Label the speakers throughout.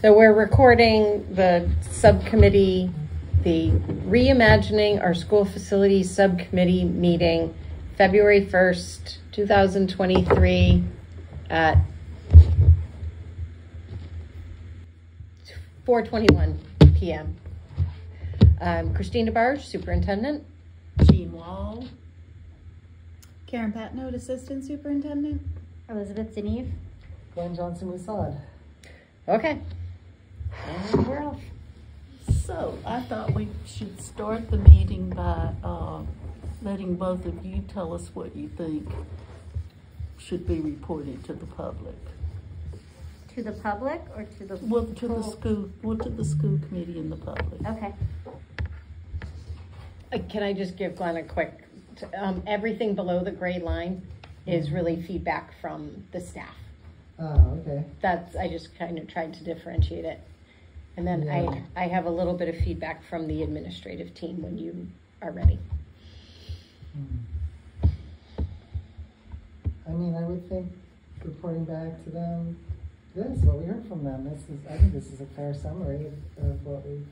Speaker 1: So we're recording the subcommittee, the reimagining our school facilities subcommittee meeting, February 1st, 2023 at 4:21 PM. Um, Christine DeBarge, Superintendent.
Speaker 2: Jean Wall,
Speaker 3: Karen Patnode, Assistant Superintendent.
Speaker 4: Elizabeth Deneve.
Speaker 5: Glenn Johnson Mussad.
Speaker 1: Okay. And we're
Speaker 2: so I thought we should start the meeting by, uh, letting both of you tell us what you think should be reported to the public.
Speaker 4: To the public or to the?
Speaker 2: Well, to the school, well, to the school committee and the public.
Speaker 4: Okay.
Speaker 1: Uh, Can I just give Glenn a quick, um, everything below the gray line is really feedback from the staff.
Speaker 5: Oh, okay.
Speaker 1: That's, I just kind of tried to differentiate it. And then
Speaker 5: Yeah.
Speaker 1: I, I have a little bit of feedback from the administrative team when you are ready.
Speaker 5: Hmm. I mean, I would think reporting back to them this, what we heard from them, this is, I think this is a fair summary of, of what we,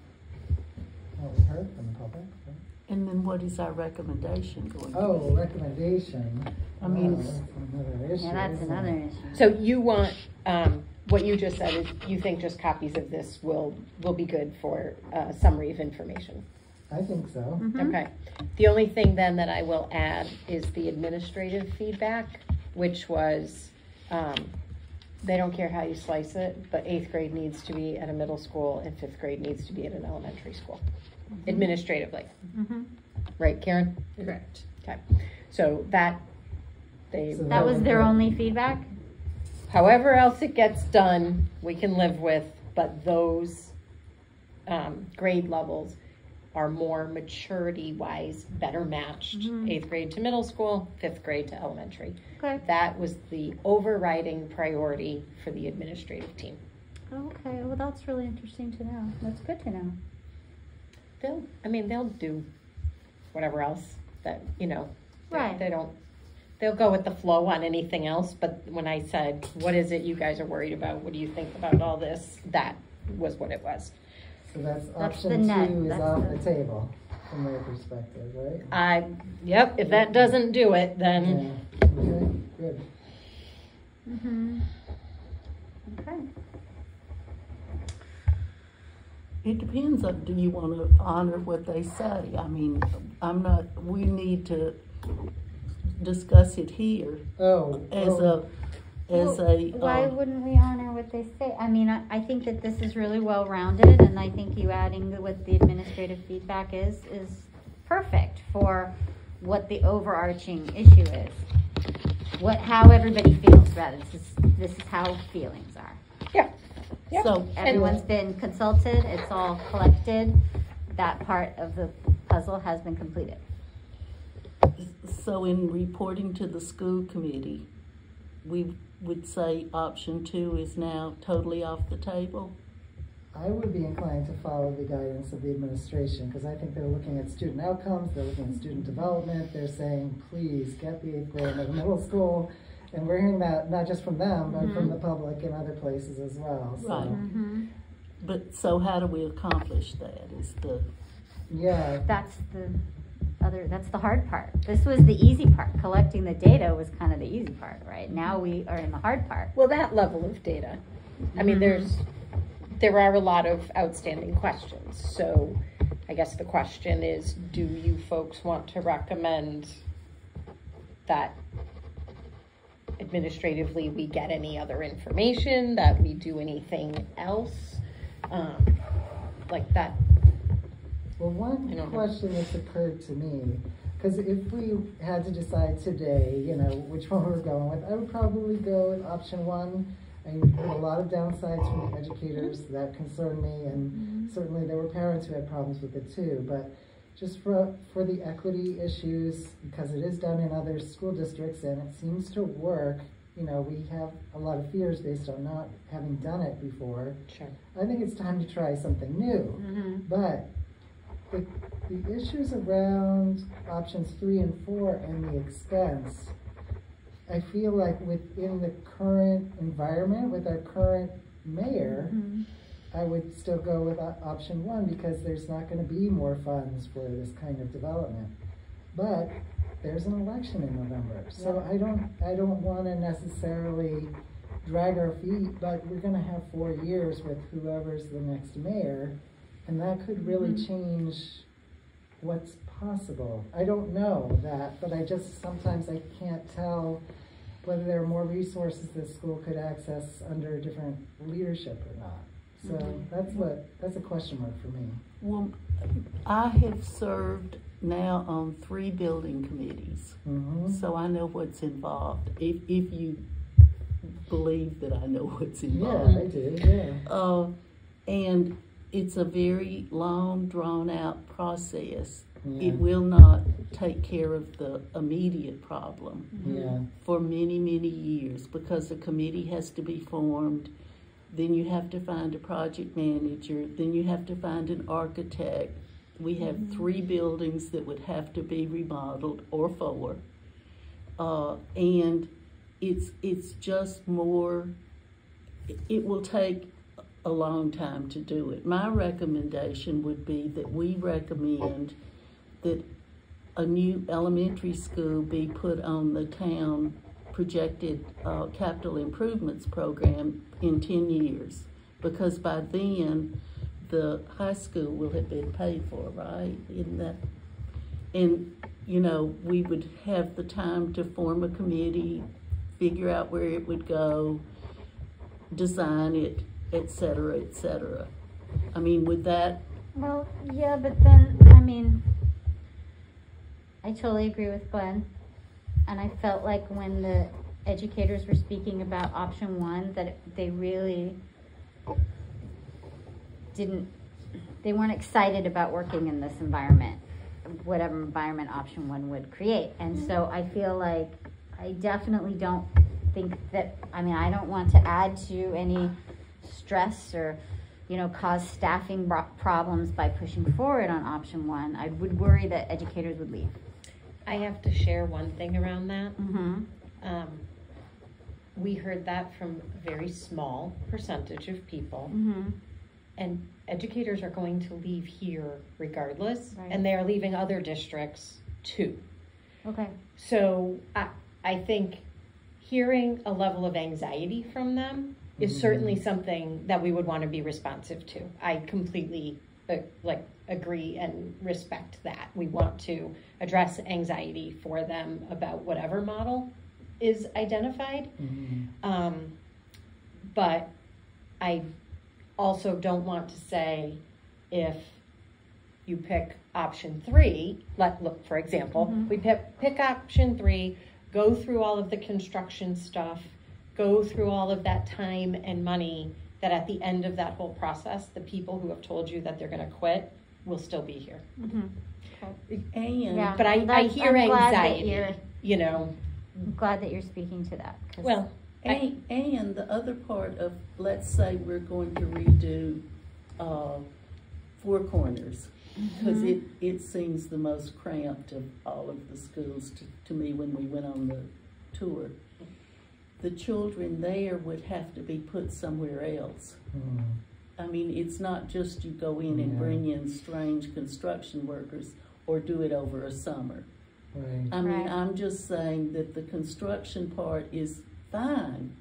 Speaker 5: what we heard from the public. right?
Speaker 2: And then what is our recommendation going to be?
Speaker 5: Oh, recommendation.
Speaker 2: I mean-
Speaker 5: Oh, that's another issue.
Speaker 4: Yeah, that's
Speaker 5: isn't
Speaker 4: another issue.
Speaker 1: So you want, um, what you just said is you think just copies of this will, will be good for a summary of information.
Speaker 5: I think so.
Speaker 4: Mhm.
Speaker 1: Okay. The only thing then that I will add is the administrative feedback, which was, um, they don't care how you slice it, but eighth grade needs to be at a middle school and fifth grade needs to be at an elementary school, administratively.
Speaker 4: Mhm.
Speaker 1: Right, Karen?
Speaker 3: Correct.
Speaker 1: Okay. So that, they,
Speaker 5: So
Speaker 4: That was their only feedback?
Speaker 1: However else it gets done, we can live with, but those, um, grade levels are more maturity-wise better matched,
Speaker 4: Mhm.
Speaker 1: eighth grade to middle school, fifth grade to elementary.
Speaker 4: Okay.
Speaker 1: That was the overriding priority for the administrative team.
Speaker 4: Okay, well, that's really interesting to know. That's good to know.
Speaker 1: They'll, I mean, they'll do whatever else that, you know, they-
Speaker 4: Right.
Speaker 1: they don't, they'll go with the flow on anything else, but when I said, what is it you guys are worried about? What do you think about all this? That was what it was.
Speaker 5: So that's
Speaker 4: That's
Speaker 5: option
Speaker 4: the net,
Speaker 5: two is
Speaker 4: that's
Speaker 5: off
Speaker 4: the-
Speaker 5: the table from their perspective, right?
Speaker 1: I, yep, if that doesn't do it, then,
Speaker 5: Yeah, okay, good.
Speaker 4: Mm-hmm. Okay.
Speaker 2: It depends on, do you want to honor what they say? I mean, I'm not, we need to discuss it here
Speaker 5: Oh.
Speaker 2: as
Speaker 5: oh,
Speaker 2: a, as a.
Speaker 4: Why
Speaker 2: uh,
Speaker 4: wouldn't we honor what they say? I mean, I, I think that this is really well-rounded, and I think you adding what the administrative feedback is, is perfect for what the overarching issue is. What, how everybody feels, rather, this is, this is how feelings are.
Speaker 1: yeah. yeah.
Speaker 2: So,
Speaker 4: Everyone's been consulted, it's all collected, that part of the puzzle has been completed.
Speaker 2: So in reporting to the school committee, we would say option two is now totally off the table?
Speaker 5: I would be inclined to follow the guidance of the administration, because I think they're looking at student outcomes, they're looking at student development, they're saying, please, get the eighth grade at the middle school. And we're hearing that not just from them, but from
Speaker 4: Mhm.
Speaker 5: the public and other places as well, so.
Speaker 2: Right.
Speaker 4: Mm-hmm.
Speaker 2: But, so how do we accomplish that is the,
Speaker 5: Yeah,
Speaker 4: That's the other, that's the hard part. This was the easy part. Collecting the data was kind of the easy part, right? Now we are in the hard part.
Speaker 1: Well, that level of data, I mean,
Speaker 4: Mhm.
Speaker 1: there's, there are a lot of outstanding questions. So I guess the question is, do you folks want to recommend that administratively we get any other information, that we do anything else? Um, Like that,
Speaker 5: well, one question that's occurred to me, because if we had to decide today, you know, which one we're going with, I would probably go with option one. I heard a lot of downsides from the educators that concerned me, and certainly there were parents who had problems with it too, but just for, for the equity issues, because it is done in other school districts and it seems to work, you know, we have a lot of fears based on not having done it before.
Speaker 1: sure.
Speaker 5: I think it's time to try something new.
Speaker 4: Mm-hmm.
Speaker 5: But the, the issues around options three and four and the expense, I feel like within the current environment with our current mayor,
Speaker 4: Mm-hmm.
Speaker 5: I would still go with option one because there's not gonna be more funds for this kind of development. But there's an election in November, so I don't, I don't wanna necessarily drag our feet, but we're gonna have four years with whoever's the next mayor, and that could really
Speaker 2: Mhm.
Speaker 5: change what's possible. I don't know that, but I just, sometimes I can't tell whether there are more resources the school could access under different leadership or not. So
Speaker 2: Mhm.
Speaker 5: that's what, that's a question mark for me.
Speaker 2: Well, I have served now on three building committees,
Speaker 5: Mm-hmm.
Speaker 2: so I know what's involved. If, if you believe that I know what's involved, Yeah.
Speaker 5: I do, yeah.
Speaker 2: Uh, and it's a very long, drawn out process.
Speaker 5: Yeah.
Speaker 2: It will not take care of the immediate problem
Speaker 5: Yeah,
Speaker 2: for many, many years because a committee has to be formed. Then you have to find a project manager. Then you have to find an architect. We have three buildings that would have to be remodeled or four. Uh, and it's, it's just more, it- it will take a long time to do it. My recommendation would be that we recommend that a new elementary school be put on the town projected uh, capital improvements program in 10 years. Because by then, the high school will have been paid for, right? Isn't that? And, you know, we would have the time to form a committee, figure out where it would go, design it, et cetera, et cetera. I mean, would that,
Speaker 4: Well, yeah, but then, I mean, I totally agree with Glenn. And I felt like when the educators were speaking about option one, that they really didn't, they weren't excited about working in this environment, whatever environment option one would create. And so mm-hmm. I feel like I definitely don't think that, I mean, I don't want to add to any stress or, you know, cause staffing problems by pushing forward on option one. I would worry that educators would leave.
Speaker 1: I have to share one thing around that.
Speaker 4: Mm-hmm.
Speaker 1: Um, we heard that from a very small percentage of people,
Speaker 4: Mm-hmm.
Speaker 1: and educators are going to leave here regardless,
Speaker 4: Right.
Speaker 1: and they are leaving other districts too.
Speaker 4: Okay.
Speaker 1: So I, I think hearing a level of anxiety from them is certainly something that we would want to be responsive to. I completely uh, like agree and respect that. We want to address anxiety for them about whatever model is identified.
Speaker 5: Mhm.
Speaker 1: Um, but I also don't want to say if you pick option three, let, look, for example,
Speaker 4: Mhm.
Speaker 1: we pick, pick option three, go through all of the construction stuff, go through all of that time and money, that at the end of that whole process, the people who have told you that they're gonna quit will still be here.
Speaker 4: Mm-hmm.
Speaker 2: and
Speaker 4: Yeah.
Speaker 1: But I, I hear
Speaker 4: I'm
Speaker 1: anxiety,
Speaker 4: you're-
Speaker 1: you know,
Speaker 4: I'm glad that you're speaking to that. 'cause-
Speaker 1: well,
Speaker 2: And, and the other part of, let's say we're going to redo, uh, Four Corners. Cause it, it seems the most cramped of all of the schools to, to me when we went on the tour. The children there would have to be put somewhere else.
Speaker 5: Mhm.
Speaker 2: I mean, it's not just you go in and
Speaker 5: Yeah.
Speaker 2: bring in strange construction workers or do it over a summer.
Speaker 5: Right.
Speaker 2: I mean,
Speaker 4: Right.
Speaker 2: I'm just saying that the construction part is fine,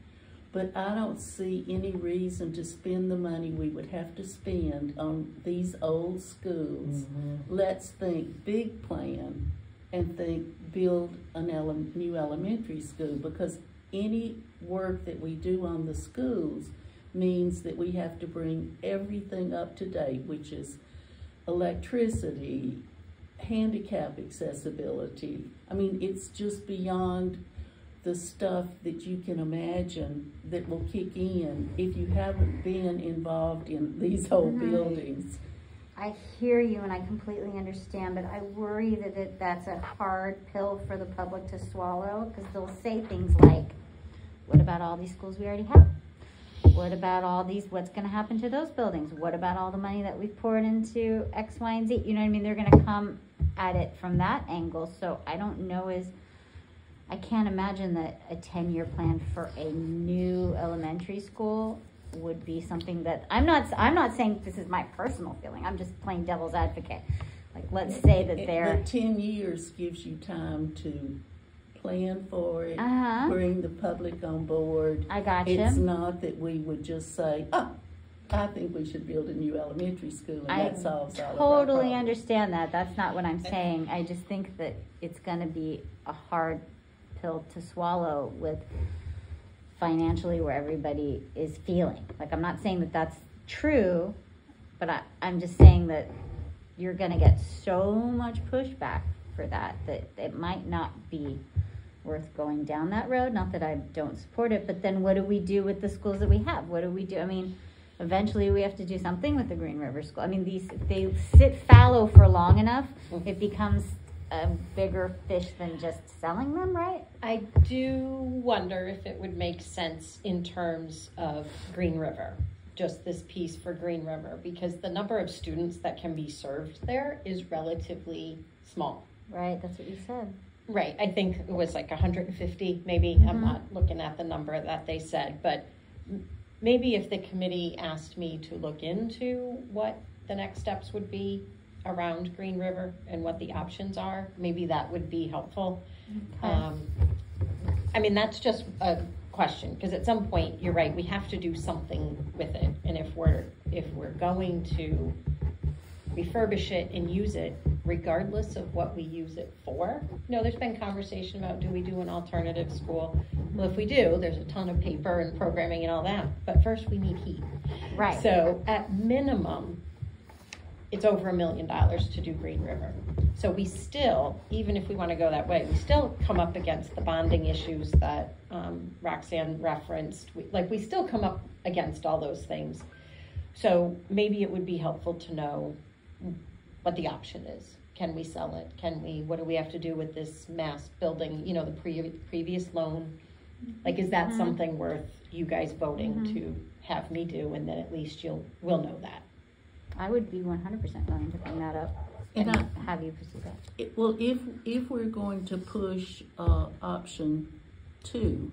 Speaker 2: but I don't see any reason to spend the money we would have to spend on these old schools.
Speaker 5: Mhm.
Speaker 2: Let's think big plan and think build an ele- new elementary school because any work that we do on the schools means that we have to bring everything up to date, which is electricity, handicap accessibility. I mean, it's just beyond the stuff that you can imagine that will kick in if you haven't been involved in these old
Speaker 4: Mhm.
Speaker 2: buildings.
Speaker 4: I hear you and I completely understand, but I worry that it, that's a hard pill for the public to swallow because they'll say things like, what about all these schools we already have? What about all these, what's going to happen to those buildings? What about all the money that we've poured into X, Y, and Z? You know what I mean? They're going to come at it from that angle. So I don't know is, I can't imagine that a 10 year plan for a new elementary school would be something that, I'm not, I'm not saying this is my personal feeling, I'm just playing devil's advocate. Like, let's say that they're,
Speaker 2: But ten years gives you time to plan for it,
Speaker 4: uh-huh,
Speaker 2: bring the public on board.
Speaker 4: I got
Speaker 2: It's
Speaker 4: you.
Speaker 2: not that we would just say, oh, I think we should build a new elementary school and
Speaker 4: I
Speaker 2: that solves all of
Speaker 4: Totally understand that, that's not what I'm saying, I just think that it's gonna be a hard pill to swallow with financially where everybody is feeling. Like, I'm not saying that that's true, but I, I'm just saying that you're gonna get so much pushback for that, that it might not be worth going down that road, not that I don't support it, but then what do we do with the schools that we have? What do we do, I mean, eventually we have to do something with the Green River School. I mean, these, they sit fallow for long enough, mm-hmm. it becomes a bigger fish than just selling them, right?
Speaker 1: I do wonder if it would make sense in terms of Green River, just this piece for Green River, because the number of students that can be served there is relatively small.
Speaker 4: Right, that's what you said.
Speaker 1: Right, I think it was like hundred and fifty, maybe, I'm
Speaker 4: Mhm.
Speaker 1: not looking at the number that they said, but maybe if the committee asked me to look into what the next steps would be around Green River and what the options are, maybe that would be helpful. Um, I mean, that's just a question, because at some point, you're right, we have to do something with it. And if we're, if we're going to refurbish it and use it, regardless of what we use it for. You know, there's been conversation about, do we do an alternative school? Well, if we do, there's a ton of paper and programming and all that, but first we need heat.
Speaker 4: Right.
Speaker 1: So at minimum, it's over a million dollars to do Green River. So we still, even if we want to go that way, we still come up against the bonding issues that um, Roxanne referenced. We- Like, we still come up against all those things. So maybe it would be helpful to know what the option is. Can we sell it? Can we, what do we have to do with this mass building, you know, the pre- previous loan? Like, is that
Speaker 4: Mhm.
Speaker 1: something worth you guys voting
Speaker 4: Mhm.
Speaker 1: to have me do? And then at least you'll, we'll know that.
Speaker 4: I would be one hundred percent willing to bring that up
Speaker 2: And
Speaker 4: and
Speaker 2: I-
Speaker 4: have you pursue that.
Speaker 2: It- Well, if, if we're going to push, uh, option two,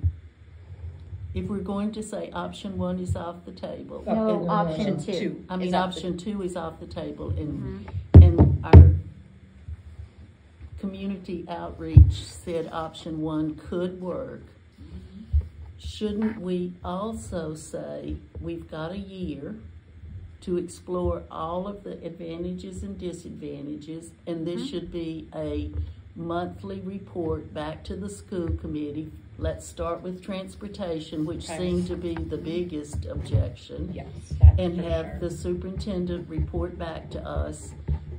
Speaker 2: if we're going to say option one is off the table.
Speaker 4: No,
Speaker 1: and
Speaker 4: option two.
Speaker 2: I mean,
Speaker 1: off the-
Speaker 2: option two is off the table and,
Speaker 4: Mhm.
Speaker 2: and our community outreach said option one could work. Shouldn't we also say, we've got a year to explore all of the advantages and disadvantages, and this
Speaker 4: Mhm.
Speaker 2: should be a monthly report back to the school committee. Let's start with transportation, which
Speaker 1: Okay.
Speaker 2: seemed to be the biggest objection.
Speaker 1: Yes.
Speaker 2: And have
Speaker 1: sure.
Speaker 2: the superintendent report back to us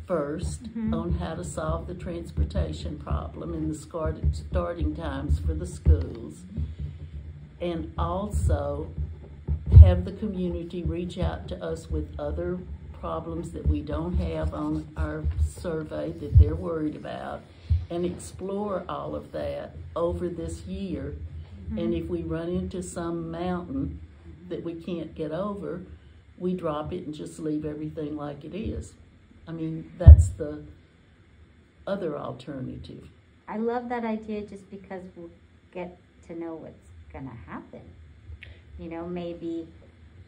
Speaker 2: first
Speaker 4: Mhm.
Speaker 2: on how to solve the transportation problem and the starting times for the schools. And also have the community reach out to us with other problems that we don't have on our survey that they're worried about and explore all of that over this year. And if we run into some mountain that we can't get over, we drop it and just leave everything like it is. I mean, that's the other alternative.
Speaker 4: I love that idea just because we'll get to know what's gonna happen. You know, maybe,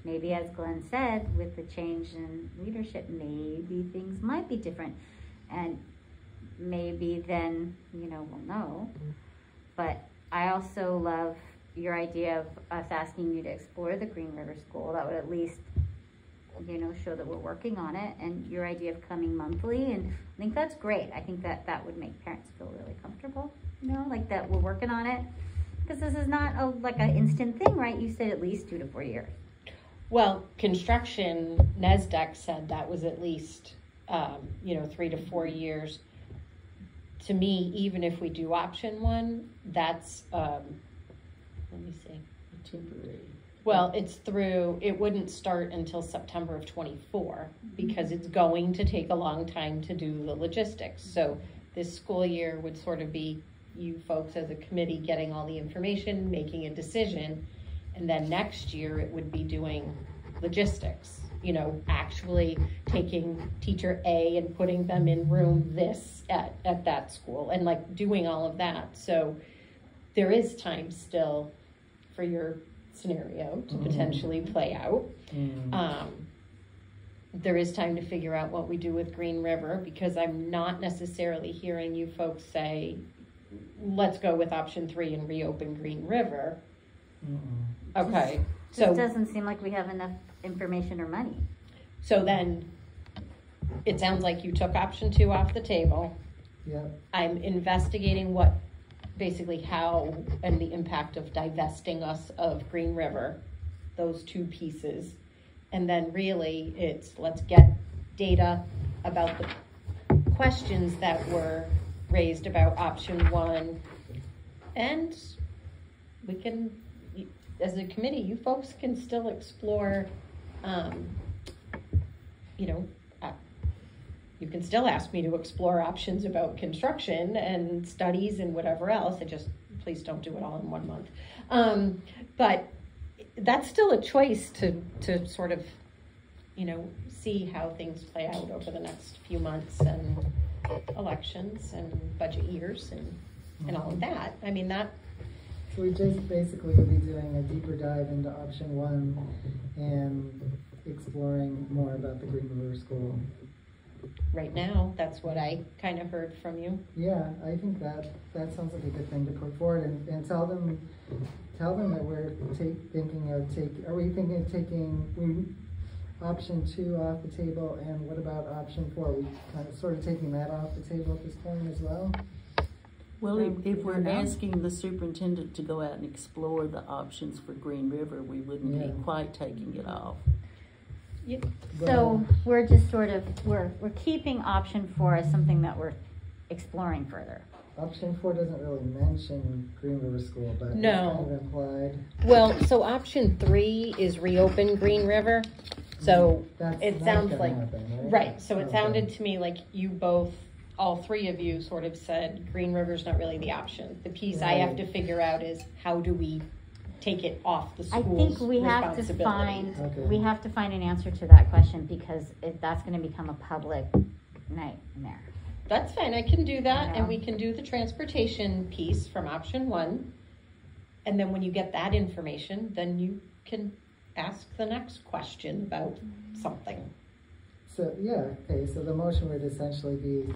Speaker 4: maybe as Glenn said, with the change in leadership, maybe things might be different. And maybe then, you know, we'll know. But I also love your idea of us asking you to explore the Green River School. That would at least, you know, show that we're working on it. And your idea of coming monthly, and I think that's great. I think that that would make parents feel really comfortable, you know, like that we're working on it. Because this is not a, like an instant thing, right? You said at least two to four years.
Speaker 1: Well, construction, NESDEC said that was at least, um, you know, three to four years. To me, even if we do option one, that's, um, let me see.
Speaker 2: Temporary.
Speaker 1: Well, it's through, it wouldn't start until September of twenty-four, because it's going to take a long time to do the logistics. So this school year would sort of be you folks as a committee getting all the information, making a decision. And then next year, it would be doing logistics, you know, actually taking teacher A and putting them in room this at, at that school and like doing all of that. So there is time still for your scenario to
Speaker 5: Mhm.
Speaker 1: potentially play out.
Speaker 5: Mm.
Speaker 1: Um, there is time to figure out what we do with Green River because I'm not necessarily hearing you folks say, let's go with option three and reopen Green River.
Speaker 5: Mm-mm.
Speaker 1: Okay,
Speaker 4: Just
Speaker 1: so, it
Speaker 4: doesn't seem like we have enough information or money.
Speaker 1: so then it sounds like you took option two off the table.
Speaker 5: Yeah.
Speaker 1: I'm investigating what, basically how and the impact of divesting us of Green River, those two pieces. And then really, it's, let's get data about the questions that were raised about option one. And we can, as a committee, you folks can still explore, um, you know, you can still ask me to explore options about construction and studies and whatever else. I just, please don't do it all in one month. Um, but that's still a choice to, to sort of, you know, see how things play out over the next few months and elections and budget years and, and all of that. I mean, that,
Speaker 5: so we just basically will be doing a deeper dive into option one and exploring more about the Green River School.
Speaker 1: Right now, that's what I kind of heard from you.
Speaker 5: Yeah, I think that, that sounds like a good thing to put forward and, and tell them, tell them that we're take, thinking of take, are we thinking of taking, we, option two off the table and what about option four? We kind of sort of taking that off the table at this point as well?
Speaker 2: Well, if, if we're
Speaker 4: No.
Speaker 2: asking the superintendent to go out and explore the options for Green River, we wouldn't
Speaker 5: Yeah.
Speaker 2: be quite taking it off.
Speaker 4: So we're just sort of, we're, we're keeping option four as something that we're exploring further.
Speaker 5: Option four doesn't really mention Green River School, but it's
Speaker 1: No.
Speaker 5: kind of implied.
Speaker 1: Well, so option three is reopen Green River. So
Speaker 5: That's
Speaker 1: it
Speaker 5: not
Speaker 1: sounds
Speaker 5: gonna
Speaker 1: like,
Speaker 5: happen,
Speaker 1: right, so it
Speaker 5: Okay.
Speaker 1: sounded to me like you both, all three of you sort of said Green River's not really the option. The piece I have to figure out is how do we take it off the
Speaker 4: I
Speaker 1: school's
Speaker 4: think we have to
Speaker 1: responsibility?
Speaker 4: find,
Speaker 5: Okay.
Speaker 4: we have to find an answer to that question because it, that's gonna become a public nightmare.
Speaker 1: That's fine, I can do that,
Speaker 4: Yeah.
Speaker 1: and we can do the transportation piece from option one. And then when you get that information, then you can ask the next question about something.
Speaker 5: So, yeah, okay, so the motion would essentially be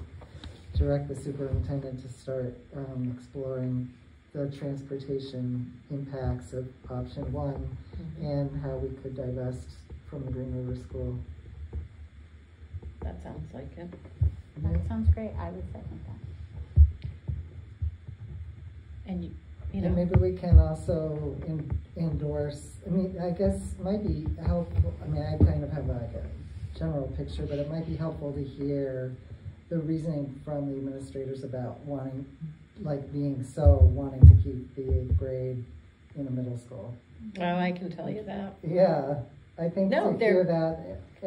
Speaker 5: direct the superintendent to start, um, exploring the transportation impacts of option one mm-hmm. and how we could divest from the Green River School.
Speaker 1: That sounds like it. Mm-hmm.
Speaker 4: That sounds great, I would second that.
Speaker 1: And you, you
Speaker 5: And
Speaker 1: know,
Speaker 5: maybe we can also en- endorse, I mean, I guess it might be helpful, I mean, I kind of have like a general picture, but it might be helpful to hear the reasoning from the administrators about wanting, like being so wanting to keep the eighth grade in a middle school.
Speaker 1: oh, I can tell you that.
Speaker 5: Yeah, I think
Speaker 1: No,
Speaker 5: to
Speaker 1: they're-
Speaker 5: hear that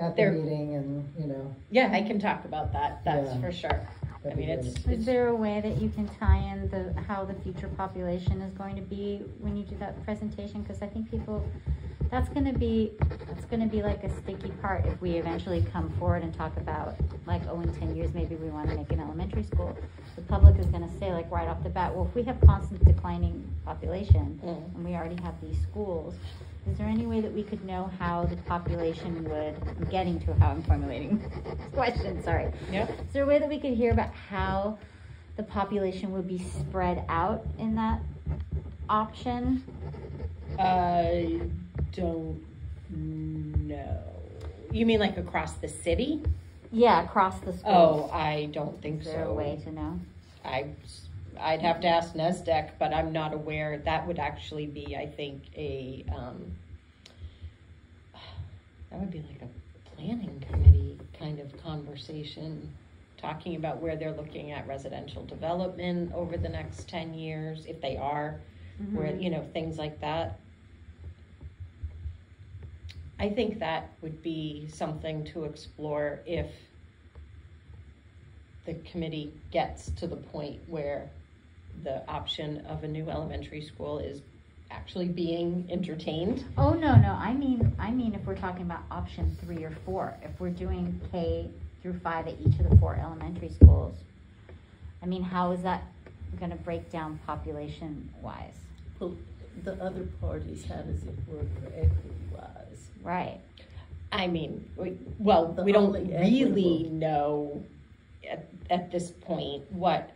Speaker 5: at the
Speaker 1: they're-
Speaker 5: meeting and, you know,
Speaker 1: Yeah, I can talk about that, that's
Speaker 5: Yeah.
Speaker 1: for sure. I
Speaker 5: that'd be
Speaker 1: mean, it's,
Speaker 5: great.
Speaker 4: Is there a way that you can tie in the, how the future population is going to be when you do that presentation? Cause I think people, that's gonna be, that's gonna be like a sticky part if we eventually come forward and talk about, like, oh, in ten years, maybe we wanna make an elementary school. The public is gonna say like right off the bat, well, if we have constant declining population,
Speaker 1: Mm.
Speaker 4: and we already have these schools, is there any way that we could know how the population would, I'm getting to how I'm formulating this question, sorry.
Speaker 1: yep.
Speaker 4: Is there a way that we could hear about how the population would be spread out in that option?
Speaker 1: I don't know. You mean like across the city?
Speaker 4: Yeah, across the
Speaker 1: Oh. I don't think
Speaker 4: Is there a way
Speaker 1: so.
Speaker 4: to know?
Speaker 1: I, I'd have to ask NESDEC, but I'm not aware. That would actually be, I think, a, um, that would be like a planning committee kind of conversation, talking about where they're looking at residential development over the next ten years, if they are, where,
Speaker 4: Mhm.
Speaker 1: you know, things like that. I think that would be something to explore if the committee gets to the point where the option of a new elementary school is actually being entertained.
Speaker 4: Oh, no, no, I mean, I mean if we're talking about option three or four, if we're doing K through five at each of the four elementary schools. I mean, how is that gonna break down population wise?
Speaker 2: Well, the other part is how does it work for equity wise?
Speaker 4: Right.
Speaker 1: I mean, we, well,
Speaker 2: The
Speaker 1: we don't really know at, at this point what,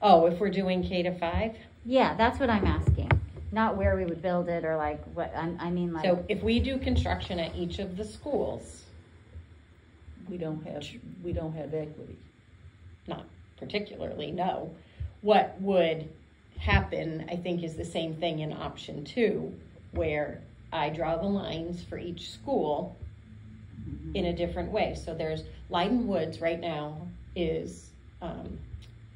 Speaker 1: oh, if we're doing K to five?
Speaker 4: Yeah, that's what I'm asking. Not where we would build it or like what, I, I mean like,
Speaker 1: So if we do construction at each of the schools,
Speaker 2: We don't have, we don't have equity.
Speaker 1: not particularly, no. What would happen, I think, is the same thing in option two, where I draw the lines for each school in a different way. So there's Leyden Woods right now is um,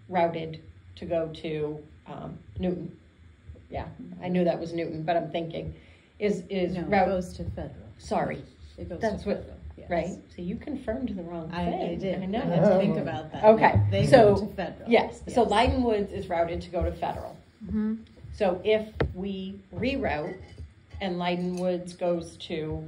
Speaker 1: routed to go to um, Newton. Yeah, I knew that was Newton, but I'm thinking is is
Speaker 3: No, it goes to federal.
Speaker 1: Sorry,
Speaker 3: It goes
Speaker 1: That's
Speaker 3: to
Speaker 1: what-
Speaker 3: federal, yes.
Speaker 1: right? So you confirmed the wrong
Speaker 3: I,
Speaker 1: thing.
Speaker 3: I did.
Speaker 1: I know.
Speaker 3: I had to think about that.
Speaker 1: Okay,
Speaker 3: They
Speaker 1: so-
Speaker 3: go to federal.
Speaker 1: Yes. So Leyden Woods is routed to go to federal.
Speaker 4: Mhm.
Speaker 1: So if we reroute and Leyden Woods goes to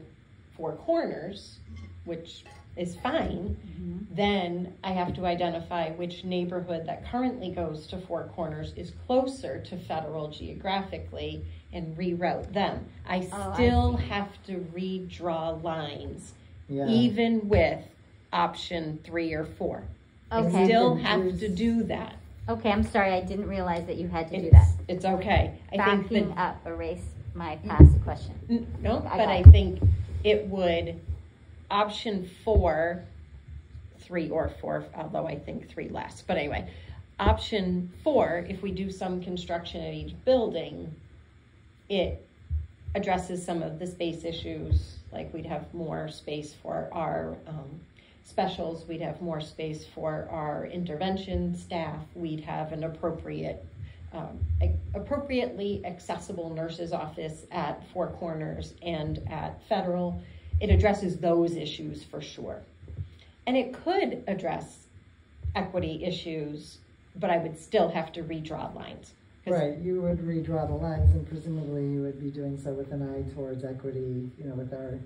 Speaker 1: Four Corners, which is fine, mm-hmm. then I have to identify which neighborhood that currently goes to Four Corners is closer to federal geographically and reroute them. I
Speaker 4: Oh, I
Speaker 1: still
Speaker 4: see.
Speaker 1: have to redraw lines,
Speaker 5: Yeah.
Speaker 1: even with option three or four. I still have to do that.
Speaker 4: Okay, I'm sorry, I didn't realize that you had to do that.
Speaker 1: it's okay. I think
Speaker 4: Backing
Speaker 1: that
Speaker 4: up, erase my past question.
Speaker 1: N- No,
Speaker 4: I
Speaker 1: but
Speaker 4: got
Speaker 1: I
Speaker 4: it.
Speaker 1: think it would, option four, three or four, although I think three less, but anyway. Option four, if we do some construction at each building, it addresses some of the space issues, like we'd have more space for our, um, specials, we'd have more space for our intervention staff, we'd have an appropriate um, appropriately accessible nurse's office at Four Corners and at Federal. It addresses those issues for sure. And it could address equity issues, but I would still have to redraw lines.
Speaker 5: Right, you would redraw the lines and presumably you would be doing so with an eye towards equity, you know, with our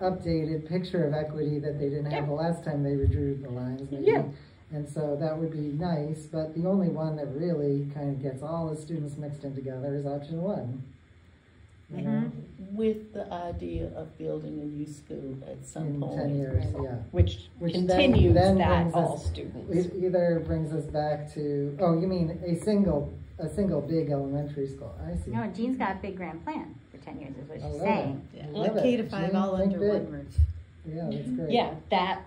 Speaker 5: updated picture of equity that they didn't have
Speaker 1: Yeah.
Speaker 5: the last time they redrew the lines maybe.
Speaker 1: Yeah.
Speaker 5: And so that would be nice, but the only one that really kind of gets all the students mixed in together is option one. You know,
Speaker 1: Mm-hmm.
Speaker 2: With the idea of building a new school at some
Speaker 5: in
Speaker 2: point.
Speaker 5: ten years,
Speaker 4: Right.
Speaker 5: yeah.
Speaker 1: Which
Speaker 5: Which
Speaker 1: continues
Speaker 5: then
Speaker 1: that all
Speaker 5: us-
Speaker 1: students.
Speaker 5: It either brings us back to, oh, you mean a single, a single big elementary school, I see.
Speaker 4: No, Jean's got a big grand plan for ten years, is what she's saying.
Speaker 5: it.
Speaker 3: Yeah,
Speaker 5: Love
Speaker 3: like K to five
Speaker 5: Jean,
Speaker 3: all under
Speaker 5: big.
Speaker 3: one roof.
Speaker 5: Yeah, that's great.
Speaker 1: Yeah, that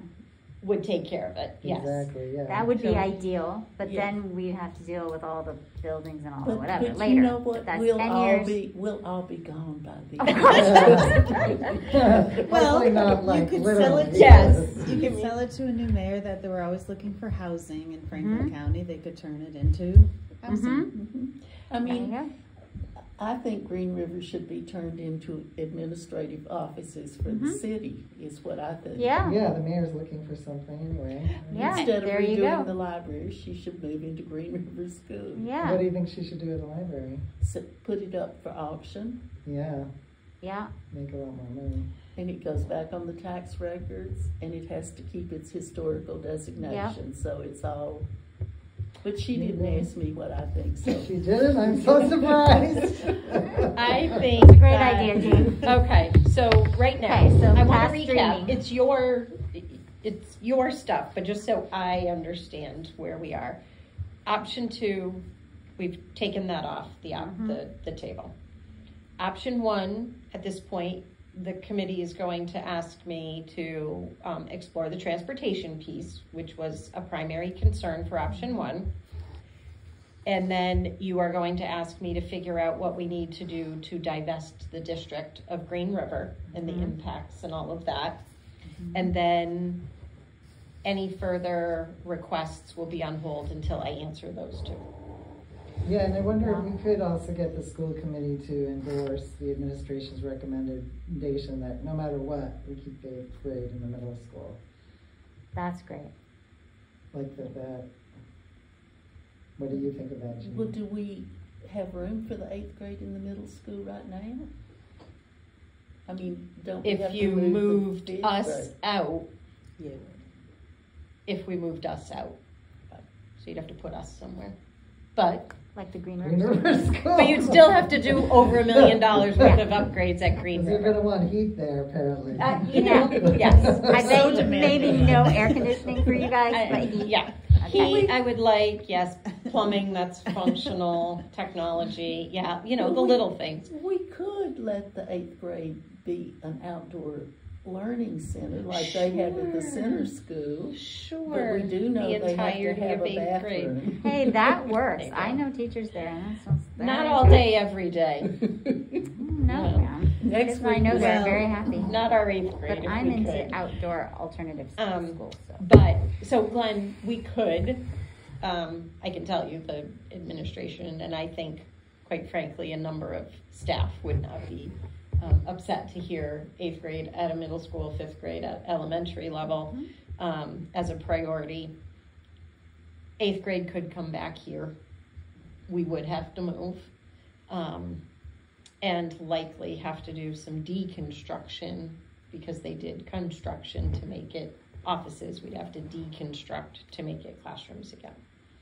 Speaker 1: would take care of it, yes.
Speaker 5: Exactly, yeah.
Speaker 4: That would be
Speaker 1: So-
Speaker 4: ideal, but
Speaker 2: Yeah.
Speaker 4: then we have to deal with all the buildings and all the
Speaker 2: But,
Speaker 4: whatever
Speaker 2: but
Speaker 4: later.
Speaker 2: you know
Speaker 4: But
Speaker 2: what,
Speaker 4: that's
Speaker 2: we'll
Speaker 4: ten
Speaker 2: all
Speaker 4: years.
Speaker 2: be, we'll all be gone by
Speaker 4: Of
Speaker 2: then.
Speaker 4: course.
Speaker 5: Hopefully not
Speaker 3: you
Speaker 5: like
Speaker 3: could sell it.
Speaker 5: literally.
Speaker 1: Yes.
Speaker 3: You could sell it to a new mayor that they were always looking for housing in Franklin
Speaker 4: Mhm.
Speaker 3: County. They could turn it into housing.
Speaker 4: Mhm.
Speaker 2: I
Speaker 4: There you
Speaker 2: mean,
Speaker 4: go.
Speaker 2: I think Green River should be turned into administrative offices for the
Speaker 4: Mhm.
Speaker 2: city, is what I think.
Speaker 4: Yeah,
Speaker 5: Yeah, the mayor's looking for something anyway.
Speaker 4: Yeah.
Speaker 2: Instead of
Speaker 4: there you go.
Speaker 2: redoing the library, she should move into Green River School. Yeah.
Speaker 5: What do you think she should do at the library?
Speaker 2: So put it up for auction,
Speaker 5: Yeah,
Speaker 4: yeah.
Speaker 5: make a lot more money.
Speaker 2: and it goes back on the tax records, and it has to keep its historical designation, so it's all. But she didn't ask me what I think, so.
Speaker 5: She didn't, I'm so surprised.
Speaker 1: I think.
Speaker 4: It's a great
Speaker 1: that-
Speaker 4: idea, Jean.
Speaker 1: Okay, so right now,
Speaker 4: Okay, so
Speaker 1: I want
Speaker 4: past
Speaker 1: to recap.
Speaker 4: dreaming.
Speaker 1: It's your, it's your stuff, but just so I understand where we are. Option two, we've taken that off the, op- the, mm-hmm. the table. Option one, at this point, the committee is going to ask me to um, explore the transportation piece, which was a primary concern for option one. And then you are going to ask me to figure out what we need to do to divest the district of Green River and the
Speaker 4: Mhm.
Speaker 1: impacts and all of that. And then any further requests will be on hold until I answer those two.
Speaker 5: Yeah, and I wonder if we could also get the school committee to endorse the administration's recommendation that no matter what, we keep eighth grade in the middle school.
Speaker 4: That's great.
Speaker 5: Like that, that. What do you think of that, Jean?
Speaker 2: Well, do we have room for the eighth grade in the middle school right now? I mean, don't we have
Speaker 1: If
Speaker 2: to
Speaker 1: you
Speaker 2: move the
Speaker 1: moved
Speaker 2: fifth
Speaker 1: us
Speaker 2: grade?
Speaker 1: out,
Speaker 2: Yeah.
Speaker 1: if we moved us out. So you'd have to put us somewhere. But
Speaker 4: Like the Green
Speaker 5: Green
Speaker 4: River.
Speaker 5: River School.
Speaker 1: But you'd still have to do over a million dollars worth of upgrades at Green
Speaker 5: Because you're gonna want heat there apparently.
Speaker 1: Uh, you know, yes.
Speaker 4: I
Speaker 3: So
Speaker 4: bet maybe no air conditioning for you guys,
Speaker 1: I-
Speaker 4: but heat.
Speaker 1: Yeah,
Speaker 4: Okay.
Speaker 1: heat, I would like, yes, plumbing that's functional, technology, yeah, you know, the
Speaker 2: we-
Speaker 1: little things.
Speaker 2: We could let the eighth grade be an outdoor learning center like they have at the center school. But
Speaker 1: Sure.
Speaker 2: we do know
Speaker 1: The
Speaker 2: they have to have a
Speaker 1: eighth grade.
Speaker 2: bathroom.
Speaker 4: Hey, that works. I know teachers there, and that sounds
Speaker 1: Not all day, every day.
Speaker 4: No,
Speaker 1: No.
Speaker 4: man.
Speaker 2: Next
Speaker 4: Kids I know
Speaker 2: we
Speaker 4: they're
Speaker 3: will.
Speaker 4: very happy.
Speaker 1: Not our eighth grade,
Speaker 4: But I'm into
Speaker 1: could.
Speaker 4: outdoor alternative
Speaker 1: Um,
Speaker 4: schools, so.
Speaker 1: But, so Glenn, we could, um, I can tell you, the administration, and I think, quite frankly, a number of staff would not be um, upset to hear eighth grade at a middle school, fifth grade at elementary level um, as a priority. Eighth grade could come back here. We would have to move. Um, and likely have to do some deconstruction because they did construction to make it offices. We'd have to deconstruct to make it classrooms again.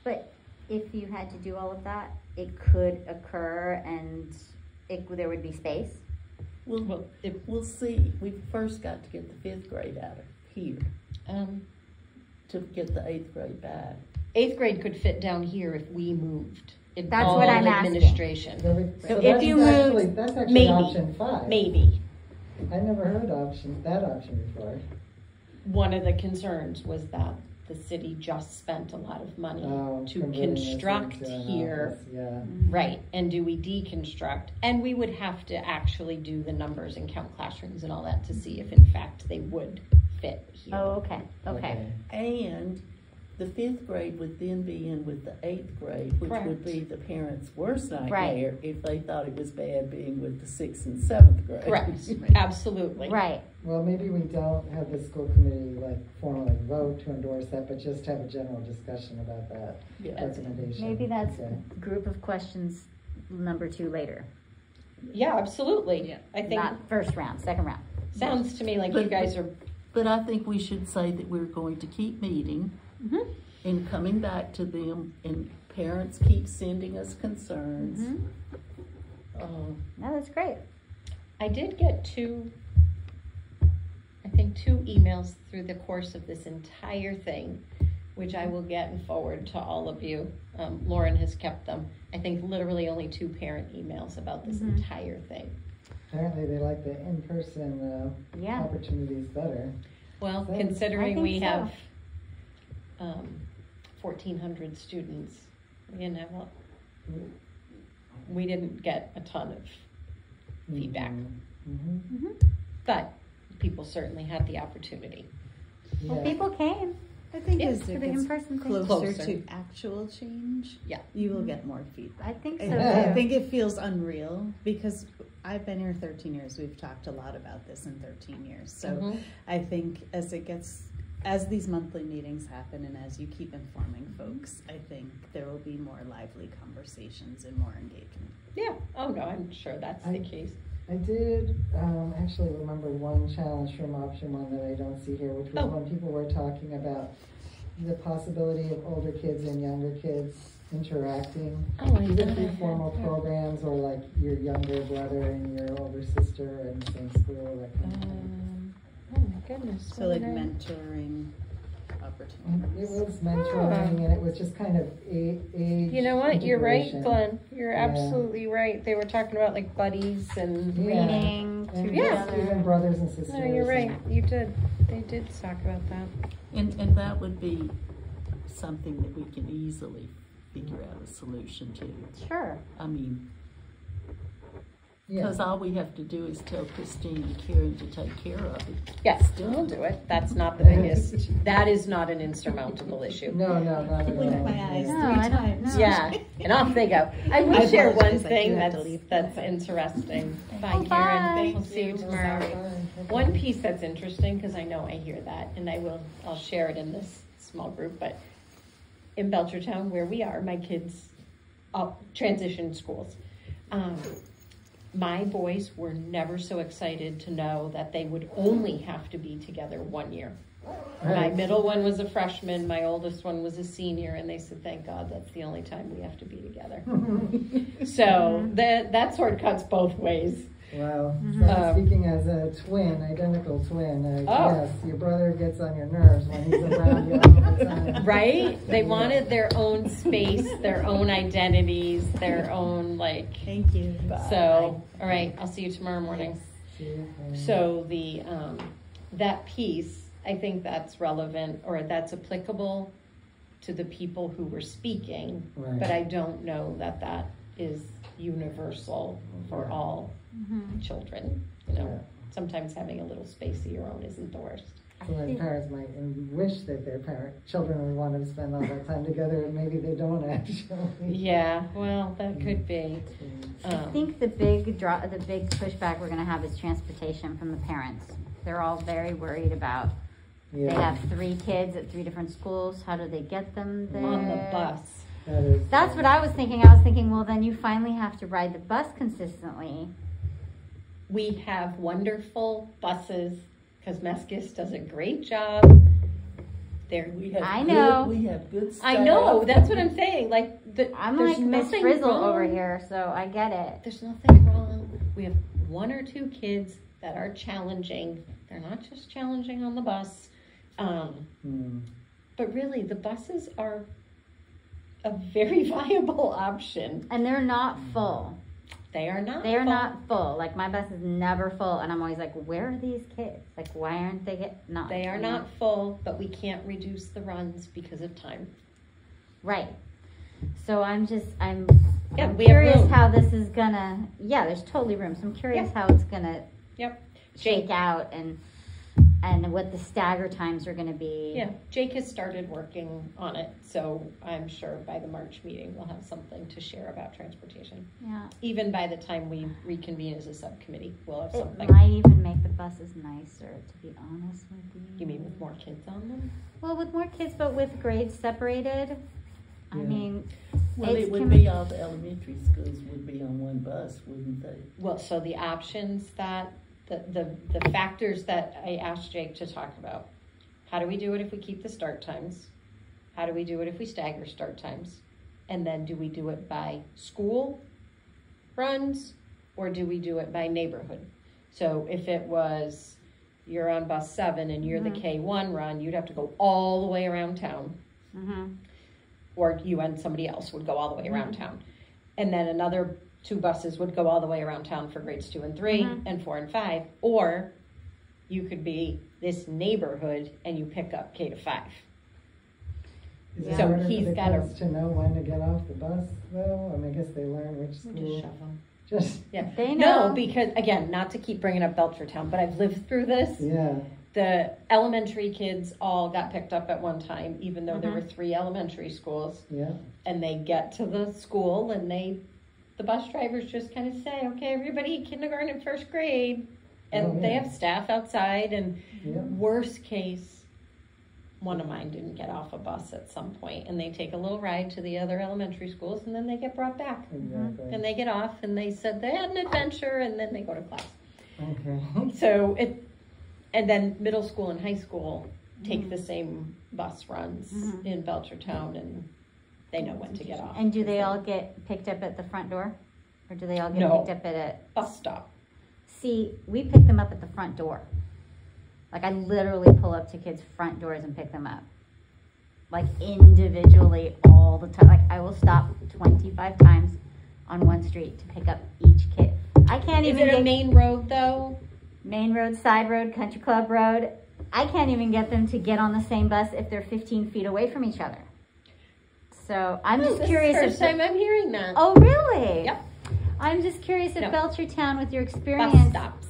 Speaker 4: But if you had to do all of that, it could occur and it, there would be space.
Speaker 2: We'll,
Speaker 1: Well, if,
Speaker 2: we'll see. We first got to get the fifth grade out of here
Speaker 1: um,
Speaker 2: to get the eighth grade back.
Speaker 1: eighth grade could fit down here if we moved. It-
Speaker 4: That's
Speaker 1: all
Speaker 4: what I'm asking.
Speaker 1: Administration,
Speaker 5: So
Speaker 1: So
Speaker 5: so
Speaker 1: if
Speaker 5: that's
Speaker 1: you
Speaker 5: actually-
Speaker 1: moved,
Speaker 5: That's actually
Speaker 1: maybe,
Speaker 5: option five.
Speaker 1: maybe.
Speaker 5: I never heard option, that option before.
Speaker 1: One of the concerns was that the city just spent a lot of money
Speaker 5: Oh,
Speaker 1: to construct here.
Speaker 5: Yeah. Mm-hmm.
Speaker 1: Right, and do we deconstruct? And we would have to actually do the numbers and count classrooms and all that to see if in fact they would fit here.
Speaker 4: Oh, okay, okay.
Speaker 2: And the fifth grade would then be in with the eighth grade, which
Speaker 1: Correct.
Speaker 2: would be the parents' worst
Speaker 4: Right.
Speaker 2: nightmare if they thought it was bad being with the sixth and seventh grade.
Speaker 1: Correct, absolutely.
Speaker 4: Right,
Speaker 5: Well, maybe we don't have the school committee like formally vote to endorse that, but just have a general discussion about that
Speaker 2: Yeah.
Speaker 5: recommendation.
Speaker 4: maybe that's
Speaker 5: Okay.
Speaker 4: group of questions number two later.
Speaker 1: Yeah, absolutely.
Speaker 3: Yeah.
Speaker 1: I think,
Speaker 4: Not first round, second round.
Speaker 1: sounds to me like you guys are,
Speaker 2: But I think we should say that we're going to keep meeting
Speaker 4: Mhm.
Speaker 2: and coming back to them, and parents keep sending us concerns.
Speaker 4: Mhm.
Speaker 2: Um,
Speaker 4: No, that's great.
Speaker 1: I did get two, I think two emails through the course of this entire thing, which I will get and forward to all of you. Um, Lauren has kept them. I think literally only two parent emails about this
Speaker 4: Mhm.
Speaker 1: entire thing.
Speaker 5: Apparently they like the in-person, uh,
Speaker 4: Yeah.
Speaker 5: opportunities better.
Speaker 1: Well,
Speaker 5: Thanks.
Speaker 1: considering we
Speaker 4: so.
Speaker 1: have, um, fourteen hundred students, we didn't have, a- we didn't get a ton of feedback,
Speaker 5: Mhm.
Speaker 1: But people certainly had the opportunity.
Speaker 4: Well,
Speaker 5: Yeah.
Speaker 4: people came
Speaker 3: I think
Speaker 1: Yeah,
Speaker 3: as
Speaker 4: to
Speaker 3: it
Speaker 4: the
Speaker 3: gets
Speaker 4: in-person thing.
Speaker 3: closer,
Speaker 1: Closer.
Speaker 3: to actual change,
Speaker 1: Yeah.
Speaker 3: you will get more feedback.
Speaker 4: I think so
Speaker 3: I
Speaker 4: too.
Speaker 3: think it feels unreal because I've been here 13 years. We've talked a lot about this in 13 years. So
Speaker 1: Mhm.
Speaker 3: I think as it gets, as these monthly meetings happen and as you keep informing folks, I think there will be more lively conversations and more engagement.
Speaker 1: Yeah, oh no, I'm sure that's the case.
Speaker 5: I did um, actually remember one challenge from option one that I don't see here, which was
Speaker 1: Oh.
Speaker 5: when people were talking about the possibility of older kids and younger kids interacting,
Speaker 1: Oh,
Speaker 5: either through formal
Speaker 1: Yeah.
Speaker 5: programs or like your younger brother and your older sister in the same school, that kind of thing.
Speaker 1: Oh my goodness.
Speaker 3: So like
Speaker 1: I-
Speaker 3: mentoring opportunities.
Speaker 5: It was mentoring and it was just kind of a- age.
Speaker 1: You know what, you're right. Glenn, you're
Speaker 5: Yeah.
Speaker 1: absolutely right. They were talking about like buddies and,
Speaker 5: Yeah.
Speaker 4: Reading
Speaker 5: And
Speaker 4: to
Speaker 1: Yeah.
Speaker 5: just even brothers and sisters.
Speaker 1: no, you're right, you did, they did talk about that.
Speaker 2: And, and that would be something that we can easily figure out a solution to.
Speaker 4: Sure.
Speaker 2: I mean,
Speaker 5: Yeah.
Speaker 2: Because all we have to do is tell Christine and Karen to take care of it.
Speaker 1: Yes, we'll do it, that's not the biggest, that is not an insurmountable issue.
Speaker 5: No, no, not at all.
Speaker 3: Blink my eyes
Speaker 4: No,
Speaker 3: three
Speaker 4: don't
Speaker 3: times.
Speaker 4: know.
Speaker 1: Yeah, and off they go. I will
Speaker 3: I
Speaker 1: share one
Speaker 3: apologize, I
Speaker 1: thing
Speaker 3: do have to
Speaker 1: that's,
Speaker 3: leave.
Speaker 1: that's interesting. Bye
Speaker 4: Oh,
Speaker 1: Karen,
Speaker 4: bye.
Speaker 1: we'll see you tomorrow. One piece that's interesting, because I know I hear that, and I will, I'll share it in this small group, but in Belchertown, where we are, my kids, uh, transition schools. Um, my boys were never so excited to know that they would only have to be together one year. My middle one was a freshman, my oldest one was a senior, and they said, thank God, that's the only time we have to be together. So that, that sword cuts both ways.
Speaker 5: Well,
Speaker 4: Mhm.
Speaker 5: so
Speaker 1: Um,
Speaker 5: speaking as a twin, identical twin, uh,
Speaker 1: Oh.
Speaker 5: yes, your brother gets on your nerves when he's around you all the time.
Speaker 1: Right? They wanted their own space, their own identities, their own like.
Speaker 3: Thank you.
Speaker 1: So, all right, I'll see you tomorrow morning.
Speaker 5: See you, um,
Speaker 1: So the, um, that piece, I think that's relevant or that's applicable to the people who were speaking.
Speaker 5: Right.
Speaker 1: But I don't know that that is universal for all
Speaker 4: Mhm.
Speaker 1: children, you
Speaker 5: Yeah.
Speaker 1: know. Sometimes having a little space of your own isn't the worst.
Speaker 5: So my parents might wish that their parent, children would want to spend all that time together, and maybe they don't actually.
Speaker 1: Yeah, well, that could be.
Speaker 4: I
Speaker 1: Um,
Speaker 4: think the big draw, the big pushback we're gonna have is transportation from the parents. They're all very worried about,
Speaker 5: Yeah.
Speaker 4: they have three kids at three different schools, how do they get them there?
Speaker 1: on the bus.
Speaker 5: that is.
Speaker 4: That's what I was thinking, I was thinking, well, then you finally have to ride the bus consistently.
Speaker 1: We have wonderful buses because Meskis does a great job. They're,
Speaker 2: We have
Speaker 4: I
Speaker 2: good-
Speaker 4: know.
Speaker 2: We have good staff.
Speaker 1: I know, that's what I'm saying. Like, the,
Speaker 4: I'm
Speaker 1: there's
Speaker 4: like Miss
Speaker 1: nothing
Speaker 4: Frizzle
Speaker 1: wrong.
Speaker 4: over here, so I get it.
Speaker 1: There's nothing wrong. We have one or two kids that are challenging. They're not just challenging on the bus. Um,
Speaker 5: Hmm.
Speaker 1: but really, the buses are a very viable option.
Speaker 4: And they're not full.
Speaker 1: They are not.
Speaker 4: They are
Speaker 1: full.
Speaker 4: not full. Like my bus is never full, and I'm always like, where are these kids? Like, why aren't they get not?
Speaker 1: They are
Speaker 4: you know?
Speaker 1: not full, but we can't reduce the runs because of time.
Speaker 4: right. So I'm just I'm,
Speaker 1: Yeah,
Speaker 4: I'm curious how this is gonna. Yeah, there's totally room. So I'm curious
Speaker 1: Yep.
Speaker 4: how it's gonna
Speaker 1: Yep.
Speaker 4: shake
Speaker 1: Jake.
Speaker 4: out and and what the stagger times are gonna be.
Speaker 1: Yeah, Jake has started working on it, so I'm sure by the March meeting we'll have something to share about transportation.
Speaker 4: Yeah.
Speaker 1: Even by the time we reconvene as a subcommittee, we'll have something.
Speaker 4: It
Speaker 1: something.
Speaker 4: might even make the buses nicer, to be honest with you.
Speaker 1: You mean with more kids on them?
Speaker 4: Well, with more kids, but with grades separated. I mean,
Speaker 2: Well, it would
Speaker 4: com-
Speaker 2: be all the elementary schools would be on one bus, wouldn't they?
Speaker 1: Well, so the options that, the, the, the factors that I asked Jake to talk about. How do we do it if we keep the start times? How do we do it if we stagger start times? And then do we do it by school runs or do we do it by neighborhood? So if it was, you're on bus seven and you're the
Speaker 4: Mhm.
Speaker 1: K one run, you'd have to go all the way around town.
Speaker 4: mhm.
Speaker 1: or you and somebody else would go all the way around town. And then another two buses would go all the way around town for grades two and 3
Speaker 4: Mhm.
Speaker 1: and four and five. Or you could be this neighborhood and you pick up K to five.
Speaker 5: Is
Speaker 4: Yeah.
Speaker 5: it
Speaker 1: So
Speaker 5: harder for
Speaker 1: he's
Speaker 5: the
Speaker 1: got a-
Speaker 5: kids to know when to get off the bus, though? I mean, I guess they learn which
Speaker 1: Just
Speaker 5: school.
Speaker 1: shove 'em.
Speaker 5: Just,
Speaker 1: Yeah.
Speaker 4: They know.
Speaker 1: No, because again, not to keep bringing up Belchertown, but I've lived through this.
Speaker 5: yeah.
Speaker 1: The elementary kids all got picked up at one time, even though there
Speaker 4: Mhm.
Speaker 1: were three elementary schools.
Speaker 5: Yeah.
Speaker 1: and they get to the school and they the bus drivers just kind of say okay everybody kindergarten and first grade and
Speaker 5: Oh,
Speaker 1: they have staff outside and
Speaker 5: Yeah.
Speaker 1: worst case one of mine didn't get off a bus at some point and they take a little ride to the other elementary schools and then they get brought back
Speaker 5: Exactly.
Speaker 1: and they get off and they said they had an adventure and then they go to class
Speaker 5: Okay.
Speaker 1: so it and then middle school and high school take
Speaker 4: Mhm.
Speaker 1: the same bus runs
Speaker 4: Mhm.
Speaker 1: in Belchertown and they know when to get off
Speaker 4: And do they all get picked up at the front door? Or do they all get
Speaker 1: No.
Speaker 4: picked up at a,
Speaker 1: bus stop
Speaker 4: see, we pick them up at the front door. Like I literally pull up to kids' front doors and pick them up. Like individually all the time. Like I will stop twenty-five times on one street to pick up each kid. I can't
Speaker 1: Is
Speaker 4: even
Speaker 1: it a
Speaker 4: get
Speaker 1: main road though?
Speaker 4: main road, side road, country club road. I can't even get them to get on the same bus if they're fifteen feet away from each other. So I'm
Speaker 1: Oh,
Speaker 4: just
Speaker 1: this is
Speaker 4: curious
Speaker 1: the
Speaker 4: if
Speaker 1: First time I'm hearing that.
Speaker 4: Oh, really?
Speaker 1: Yep.
Speaker 4: I'm just curious
Speaker 1: No.
Speaker 4: Belchertown, with your experience,
Speaker 1: Bus stops.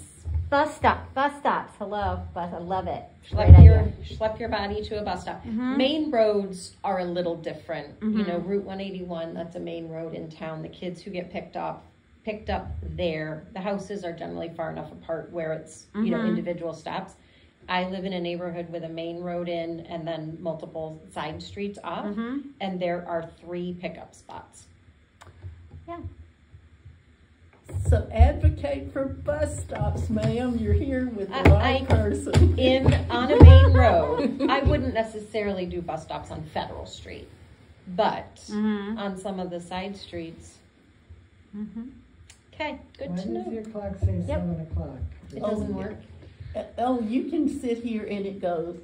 Speaker 4: bus stop, bus stops. Hello, bus. I love it.
Speaker 1: Schlep your, schlep your body to a bus stop.
Speaker 4: Mhm.
Speaker 1: Main roads are a little different. You
Speaker 4: Mhm.
Speaker 1: know, Route 181, that's a main road in town. The kids who get picked up, picked up there, the houses are generally far enough apart where it's, you know,
Speaker 4: Mhm.
Speaker 1: individual stops. I live in a neighborhood with a main road in and then multiple side streets off,
Speaker 4: Mhm.
Speaker 1: and there are three pickup spots. Yeah.
Speaker 2: So advocate for bus stops, ma'am. You're here with the
Speaker 1: I-
Speaker 2: right
Speaker 1: I-
Speaker 2: person.
Speaker 1: In, on a main road, I wouldn't necessarily do bus stops on Federal Street, but
Speaker 4: Mhm.
Speaker 1: on some of the side streets.
Speaker 4: Mhm.
Speaker 1: Okay, good
Speaker 5: Why
Speaker 1: to
Speaker 5: does
Speaker 1: know.
Speaker 5: your clock say seven o'clock?
Speaker 1: It
Speaker 2: Oh,
Speaker 1: doesn't
Speaker 2: yeah.
Speaker 1: work.
Speaker 2: Uh, Oh, you can sit here and it goes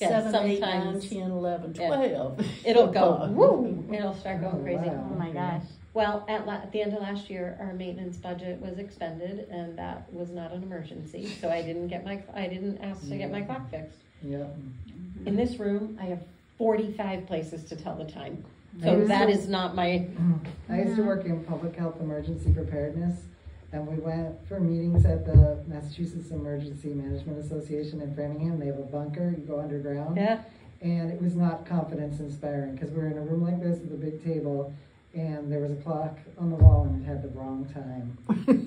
Speaker 1: Yeah,
Speaker 2: seven, eight, nine,
Speaker 1: sometimes-
Speaker 2: ten, eleven,
Speaker 1: yeah.
Speaker 2: twelve.
Speaker 1: It'll go, woo, it'll start
Speaker 5: Oh,
Speaker 1: going crazy.
Speaker 5: wow.
Speaker 4: Oh my gosh.
Speaker 1: Well, at la, at the end of last year, our maintenance budget was expended and that was not an emergency, so I didn't get my, I didn't ask to get my clock fixed.
Speaker 5: Yeah.
Speaker 1: In this room, I have forty-five places to tell the time, so
Speaker 5: used
Speaker 1: that
Speaker 5: to-
Speaker 1: is not my,
Speaker 5: I used to work in public health emergency preparedness, and we went for meetings at the Massachusetts Emergency Management Association in Framingham. They have a bunker, you go underground.
Speaker 1: yeah,
Speaker 5: And it was not confidence inspiring, because we were in a room like this with a big table, and there was a clock on the wall and it had the wrong time.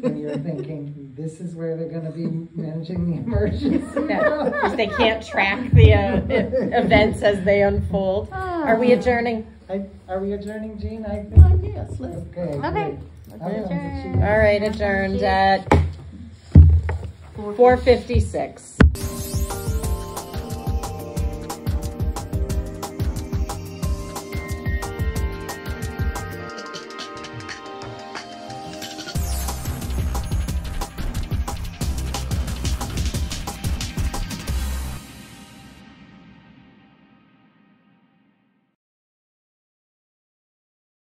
Speaker 5: And you're thinking, this is where they're gonna be managing the emergency.
Speaker 1: yeah, 'cause they can't track the, uh, events as they unfold. Are we adjourning?
Speaker 5: I- Are we adjourning, Jean? I think.
Speaker 2: Oh, yes, let's.
Speaker 5: Okay.
Speaker 4: Okay.
Speaker 1: All right, adjourned at four fifty-six.